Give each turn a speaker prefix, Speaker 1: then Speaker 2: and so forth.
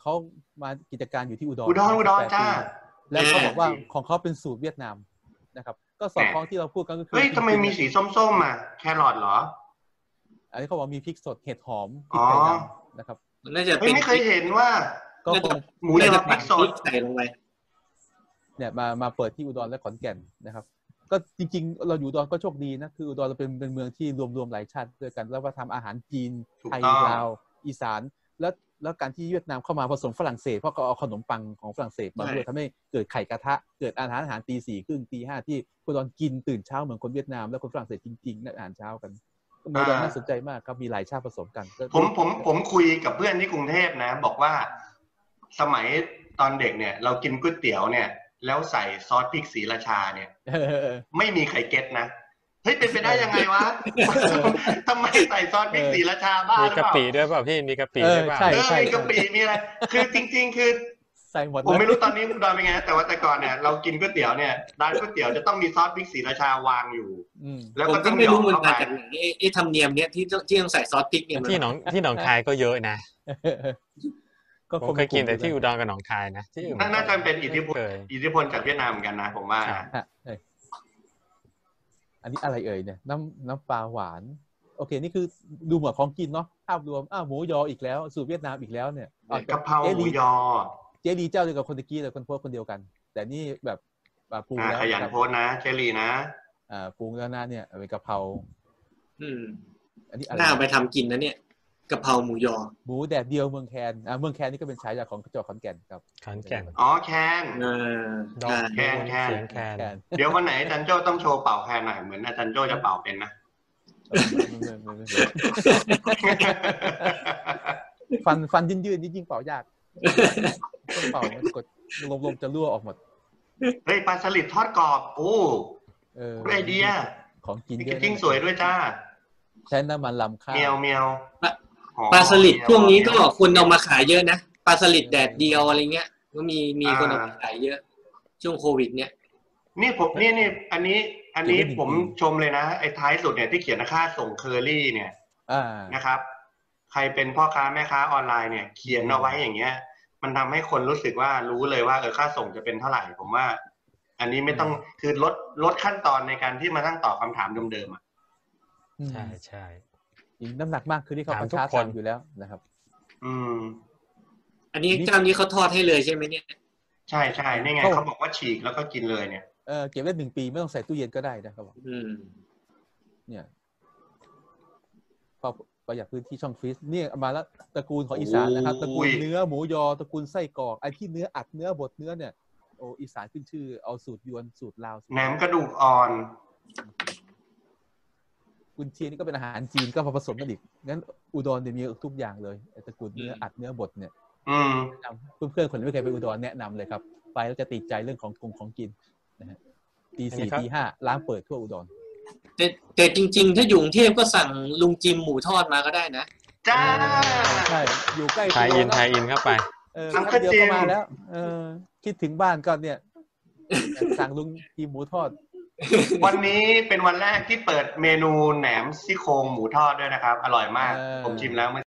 Speaker 1: เขามากิจการอยู่ที่อุดร
Speaker 2: อุดรอุดร
Speaker 1: แปปี
Speaker 2: จ้า
Speaker 1: แล้วเขาบอกว่า
Speaker 2: จริง
Speaker 1: ของเขาเป็นสูตรเวียดนามนะครับ ก็สอดคล้องที่เราพูดกันก็คื
Speaker 2: เฮ้ยทำไมมีสีส้มๆอะแครอทเหรอ
Speaker 1: อันนี้เขาบอกมีพริกสดเห็ดหอมพริ
Speaker 2: อ๋
Speaker 1: ก
Speaker 2: อ
Speaker 1: ไทยดำนะครับ
Speaker 3: มันน่าจะ
Speaker 2: เฮ้ย
Speaker 3: เป็น
Speaker 2: ไม่เคยเห็นว่า
Speaker 1: ก็
Speaker 3: น่า
Speaker 1: ค
Speaker 3: จะ
Speaker 1: ง
Speaker 2: หมูยอ
Speaker 3: น่าจะ
Speaker 2: พริกสด
Speaker 3: ใส่ลงไป
Speaker 1: เนี่ยมามาเปิดที่อุดรและขอนแก่นนะครับ ก็จริง ๆ เราอยู่อุดรก็โชคดีนะคืออุดรเราเป็นเป็นเมืองที่รวมรวมหลายชาติด้วยกัน แล้วว่าทำอาหารจีน
Speaker 2: ถูก
Speaker 1: ไทย
Speaker 2: ต้อง
Speaker 1: ลาวอีสาน แล้ว แล้วการที่เวียดนามเข้ามาผสมฝรั่งเศสเพราะเขาเอาขนมปังของฝรั่งเศสมา
Speaker 3: ใช่
Speaker 1: ด้วยทำให้เกิดไข่กระทะเกิดอาหารอาหารตีสี่ครึ่งตีห้าที่อุดรกินตื่นเช้าเหมือนคนเวียดนามและคนฝรั่งเศสจริงๆนั่นอาหารเช้ากันอุดรน่าสนใจมากครับมีหลายชาติผสมกันก็
Speaker 2: ผมผมผมคุยกับเพื่อนที่กรุงเทพนะ บอกว่าสมัยตอนเด็กเนี่ย เรากินก๋วยเตี๋ยวเนี่ย แล้วใส่ซอสพริกสีราชาเนี่ย
Speaker 1: เออ
Speaker 2: ไม่มีใครเก็ตนะ เฮ้ยเป็นไปได้ยังไงวะทำไมใส่ซอสพริกสีราชาบ้าห
Speaker 4: มี
Speaker 2: รือกะเปล่า
Speaker 4: ปิด้วยเปล่าพี่มีกะปิ
Speaker 1: เออ
Speaker 4: ด้วยเปล่า
Speaker 1: ใช่
Speaker 2: เออมีกะปิมีอะไรคือจริง ๆ คือ
Speaker 1: ใส่หมด
Speaker 2: ผม
Speaker 1: เลย
Speaker 2: ไม่รู้ตอนนี้คุณดอนเป็นไงนะแต่ว่าแต่ก่อนเนี่ยเรากินก๋วยเตี๋ยวเนี่ยร้านก๋วยเตี๋ยวจะต้องมีซอสพริกสีราชาวางอยู่
Speaker 1: อืม
Speaker 2: แล้ว
Speaker 3: ผม
Speaker 2: ก็
Speaker 3: ก็
Speaker 2: ต้อง
Speaker 3: ไม่
Speaker 2: หยอ
Speaker 3: รู้
Speaker 2: ก
Speaker 3: มัน
Speaker 2: เข้าไป
Speaker 3: มาจากไหนไอ้ไอ้ธรรมเนียมเนี้ยที่ต้องที่ต้องใส่ซอสพริกเนี่ยมัน
Speaker 4: ที่หนองที่หนองคายก็เยอะนะ
Speaker 1: ก็
Speaker 4: ผมเคยกินแต่ที่อุดรกับหนองคายนะที่อื่น
Speaker 2: น่าน่าจะเป็นอิทธิพล
Speaker 4: ไม่เคย
Speaker 2: อิทธิพลจากเวียดนามเหมือนกันนะผมว่า
Speaker 4: ครับ
Speaker 1: ฮะเอ้ยอันนี้อะไรเอ่ยเนี่ยน้ำน้ำปลาหวาน โอเค นี่คือดูเหมือนของกินเนาะภาพรวมอ้าวหมูยออีกแล้วสูตรเวียดนามอีกแล้วเนี่ยอ้าว
Speaker 2: กะเพราห
Speaker 1: เจ๊
Speaker 2: มู
Speaker 1: ลี
Speaker 2: ยอ
Speaker 1: เจลีเจ้าเดียวกับคนตะกี้แต่คนโพสต์คนเดียวกัน แต่นี่แบบปลาปรุง
Speaker 2: อ่า
Speaker 1: แล้ว
Speaker 2: ขยัน
Speaker 1: ครับ
Speaker 2: โพสต์นะเชลีนะ
Speaker 1: อ่าปรุงแล้วนะเนี่ยเป็นกะเพรา
Speaker 3: อืม
Speaker 1: อันนี้อะไร
Speaker 3: น่าเอาไปทำกินนะเนี่ย กะเพราหมูยอ
Speaker 1: หมูแดดเดียวเมืองแคนอ่าเมืองแคนนี่ก็เป็นฉายาของจังหวัดขอนแก่นครับ
Speaker 4: ขอนแก่น
Speaker 2: อ๋อแคน
Speaker 3: เออ
Speaker 4: ดอก
Speaker 3: ใช่
Speaker 2: แคนแคน
Speaker 4: เสียงแคน
Speaker 1: แคน
Speaker 2: เดี๋ยววันไหนอาจันโจ้ต้องโชว์เป่าแคนหน่อยเหมือนอาจันโจ้จะเป่าเป็นนะ
Speaker 1: เออไม่ไม่ไม่ไม่ฟันฟันยืนๆนี่ยิ่งเป่ายากต้องเป่ามันกดลมลมจะรั่วออกหมด
Speaker 2: เฮ้ยปลาสลิดทอดกรอบโอ้
Speaker 1: เออ
Speaker 2: ไอเดีย
Speaker 1: ของกิน
Speaker 2: มี
Speaker 1: เย
Speaker 2: กระ
Speaker 1: อะ
Speaker 2: จิ้งสวยด้วยจ้า
Speaker 1: ใช้น้ำมันลำข้าว
Speaker 2: เมียวเมียวหอม
Speaker 3: ปลาสลิด
Speaker 2: เมีย
Speaker 3: ช่วงนี้ก็คนเอามาขายเยอะนะปลาสลิดแดดเดียวอะไรเงี้ย ก็มีมีคนเอามาขายเยอะ ช่วงโควิด เนี่ย
Speaker 2: นี่ผมนี่นี่อันนี้ อันนี้ผมชมเลยนะไอ้ท้ายสุดเนี่ยที่เขียนค่าส่งเคอรี่เนี่ย
Speaker 1: อ่า
Speaker 2: นะครับ ใครเป็นพ่อค้าแม่ค้าออนไลน์เนี่ย เขียนเอาไว้อย่างเงี้ย มันทำให้คนรู้สึกว่ารู้เลยว่าเออค่าส่งจะเป็นเท่าไหร่ ผมว่า อันนี้ไม่ต้องคือลดลดขั้นตอนในการที่มาตั้งตอบคำถามเดิมๆอะ
Speaker 4: ใช่ใช่
Speaker 1: อีกน้ำหนักมากคือที่เขา
Speaker 4: ถาม
Speaker 1: ประ
Speaker 4: ทุก
Speaker 1: ชา
Speaker 4: คน
Speaker 1: สั่งอยู่แล้วนะครับ
Speaker 2: อืม
Speaker 3: อันนี้เจ้านี้เขาทอดให้เลยใช่ไหมเนี่ย
Speaker 2: ใช่ใช่นี่ไง
Speaker 1: เขา
Speaker 2: เขาบอกว่าฉีกแล้วก็กินเลยเนี่ย
Speaker 1: เออเก็บได้หนึ่งปีไม่ต้องใส่ตู้เย็นก็ได้นะครับบอก
Speaker 3: อืม
Speaker 1: เนี่ยพอประหยัดพื้นที่ช่องฟรีซเนี่ยมาแล้วตระกูลของอีสานนะครับ
Speaker 2: โอ้ย
Speaker 1: ตระกูลเนื้อหมูยอตระกูลไส้กรอกไอ้ที่เนื้ออัดเนื้อบดเนื้อเนี่ยโอ้อีสานขึ้นชื่อเอาสูตรยวนสูตรลาวสูตร
Speaker 2: แหนมกระดูกอ่อน
Speaker 1: กุนเชียงนี่ก็เป็นอาหารจีนก็มาผสมกันอีกงั้นอุดรเนี่ยมีทุกอย่างเลยไอ้ตระกูลเนื้ออัดเนื้อบดเนี่ย
Speaker 2: อืม
Speaker 1: แนะนำเพื่อนๆคนที่ไม่เคยไปอุดรแนะนำเลยครับ ไปแล้วจะติดใจเรื่องของกงของกินนะฮะตีสี่ตีห้าร้านเปิดทั่วอุดร
Speaker 3: แต่แต่จริง ๆ ถ้าอยู่กรุงเทพก็สั่งลุงจิมหมูทอดมาก็ได้นะ
Speaker 2: จ้า
Speaker 1: ใช่อยู่ใกล้
Speaker 4: ทายอิน
Speaker 1: ตัว
Speaker 4: ทายอินเข้าไป
Speaker 1: เออ
Speaker 2: ทำ
Speaker 1: แป๊บเดียว
Speaker 2: ข้าวจี่
Speaker 1: ก็มาแล้ว เออคิดถึงบ้านก็เนี่ยสั่งลุงกินหมูทอด
Speaker 2: วันนี้เป็นวันแรกที่เปิดเมนูแหนมซี่โครงหมูทอดด้วยนะครับ อร่อยมาก
Speaker 1: เออ
Speaker 2: ผมชิมแล้วเมื่อ